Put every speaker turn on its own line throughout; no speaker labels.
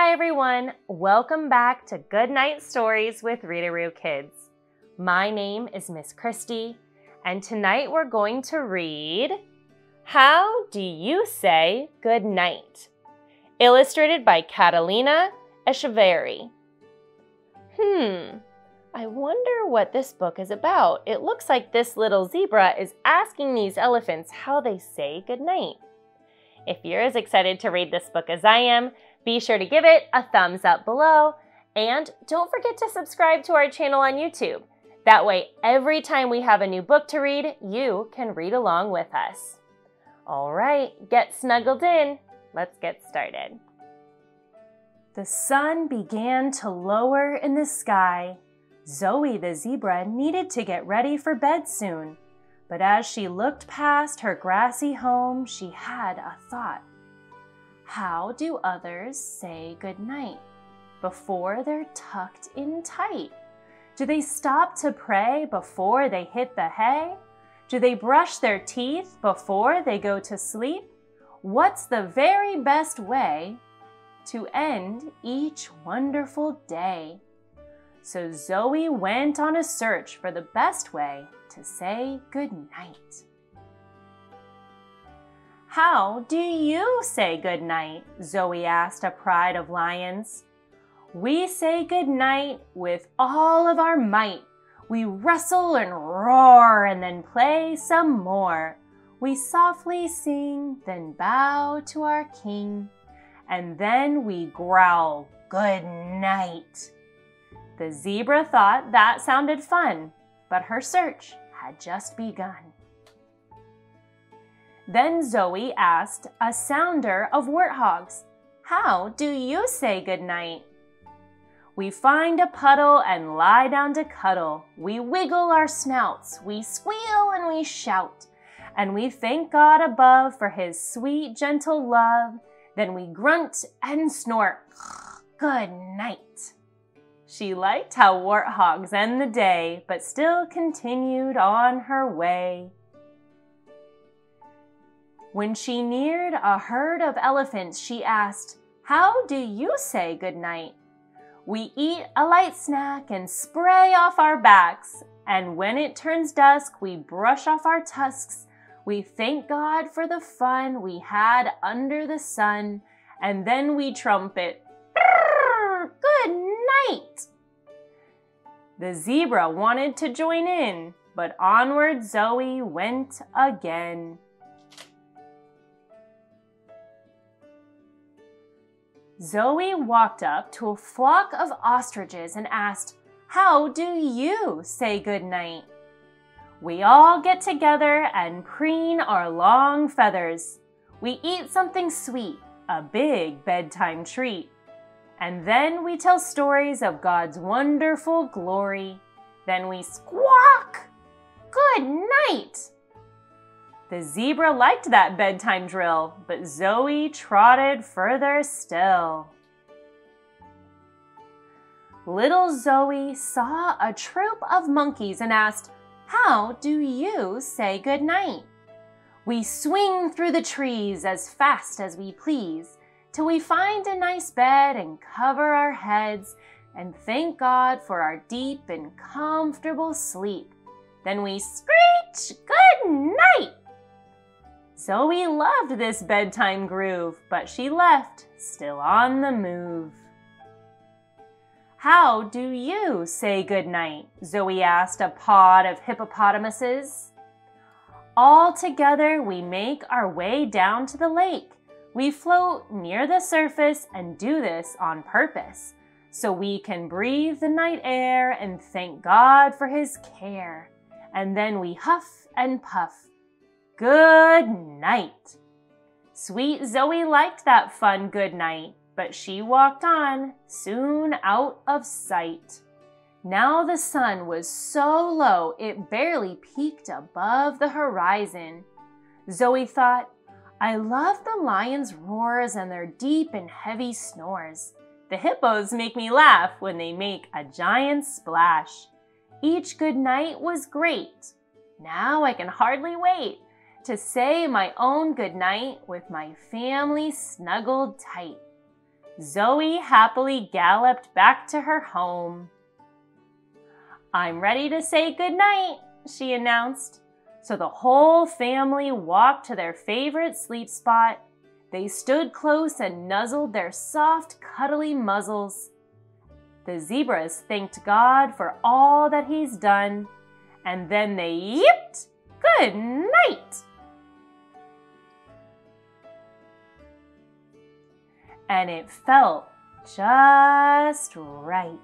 Hi everyone, welcome back to Good Night Stories with Readaroo Kids. My name is Miss Kristi, and tonight we're going to read How Do You Say Good Night? Illustrated by Catalina Echeverri. Hmm, I wonder what this book is about. It looks like this little zebra is asking these elephants how they say goodnight. If you're as excited to read this book as I am, be sure to give it a thumbs up below and don't forget to subscribe to our channel on YouTube. That way, every time we have a new book to read, you can read along with us. All right, get snuggled in. Let's get started. The sun began to lower in the sky Zoe the zebra needed to get ready for bed soon, but as she looked past her grassy home, she had a thought. How do others say goodnight before they're tucked in tight? Do they stop to pray before they hit the hay? Do they brush their teeth before they go to sleep? What's the very best way to end each wonderful day? So Zoe went on a search for the best way to say good night. How do you say good night? Zoe asked a pride of lions. We say good night with all of our might. We wrestle and roar and then play some more. We softly sing, then bow to our king, and then we growl, Good night. The zebra thought that sounded fun, but her search had just begun. Then Zoe asked a sounder of warthogs, How do you say goodnight? We find a puddle and lie down to cuddle. We wiggle our snouts, we squeal and we shout, and we thank God above for his sweet, gentle love. Then we grunt and snort, Good night. She liked how warthogs end the day, but still continued on her way. When she neared a herd of elephants, she asked, How do you say good night? We eat a light snack and spray off our backs, and when it turns dusk, we brush off our tusks. We thank God for the fun we had under the sun, and then we trumpet, night! The zebra wanted to join in, but onward Zoe went again. Zoe walked up to a flock of ostriches and asked, How do you say good night? We all get together and preen our long feathers. We eat something sweet, a big bedtime treat. And then we tell stories of God's wonderful glory. Then we squawk! Good night! The zebra liked that bedtime drill, but Zoe trotted further still. Little Zoe saw a troop of monkeys and asked, How do you say good night? We swing through the trees as fast as we please till we find a nice bed and cover our heads and thank God for our deep and comfortable sleep. Then we screech good night. Zoe loved this bedtime groove, but she left, still on the move. How do you say good night? Zoe asked a pod of hippopotamuses. All together we make our way down to the lake. We float near the surface and do this on purpose, so we can breathe the night air and thank God for his care. And then we huff and puff. Good night. Sweet Zoe liked that fun good night, but she walked on, soon out of sight. Now the sun was so low it barely peeked above the horizon. Zoe thought, I love the lion's roars and their deep and heavy snores. The hippos make me laugh when they make a giant splash. Each good night was great. Now I can hardly wait to say my own good night with my family snuggled tight. Zoe happily galloped back to her home. I'm ready to say good night, she announced. So the whole family walked to their favorite sleep spot. They stood close and nuzzled their soft, cuddly muzzles. The zebras thanked God for all that He's done, and then they yipped good night. And it felt just right.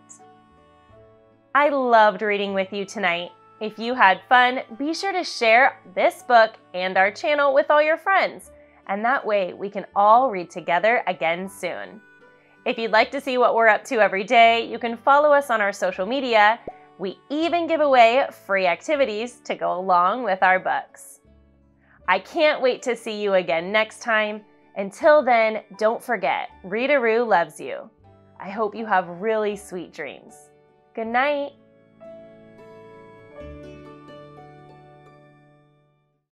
I loved reading with you tonight. If you had fun, be sure to share this book and our channel with all your friends, and that way we can all read together again soon. If you'd like to see what we're up to every day, you can follow us on our social media. We even give away free activities to go along with our books. I can't wait to see you again next time. Until then, don't forget, Readaroo loves you. I hope you have really sweet dreams. Good night.